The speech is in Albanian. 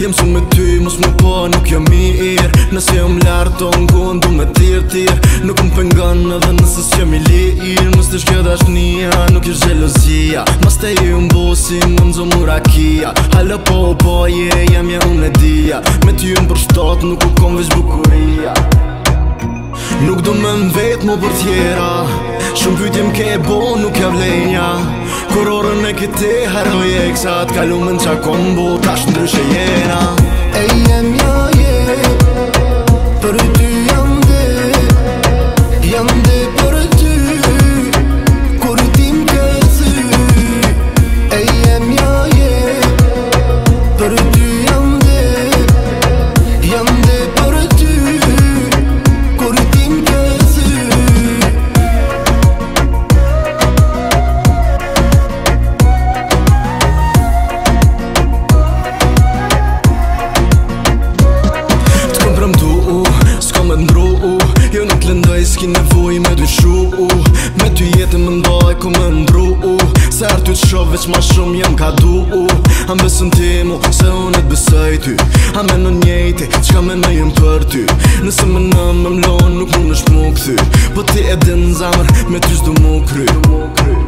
Jem su me ty, mos më po, nuk jam mirë Nëse jem lartë, to ngon, du me tirë tirë Nuk më pengën edhe nësës që mi lirë Mos të shkjeda shnia, nuk ish gjelozia Mas të i unë bosi, më nëzo më rakia Halo po, po, je, jam ja unë e dia Me ty unë për nuk u kom veç bukuria Nuk du me në vetë, më për tjera Shumë pytim ke bo, nuk ja vlenja Kur orën e këte haroje Kësa të kalumën që akon bo Tash ndryshe jena s'ki nevoj me dy shu Me ty jetën më ndoj ku më ndru Se ar ty të shovë veç ma shumë jem ka du Am besën ti mu se unë e të besaj ty Am e në njejti që ka me në për ty Nëse më në më mlonë nuk më në shmukë thy Po ti e din zamër me ty s'du mu kry